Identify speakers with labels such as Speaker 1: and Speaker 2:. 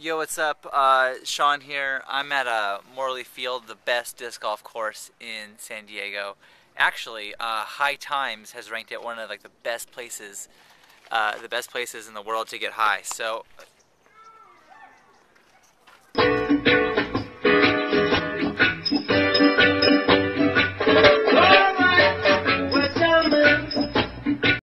Speaker 1: Yo, what's up? Uh, Sean here. I'm at uh, Morley Field, the best disc golf course in San Diego. Actually, uh, High Times has ranked it one of like the best places, uh, the best places in the world to get high. So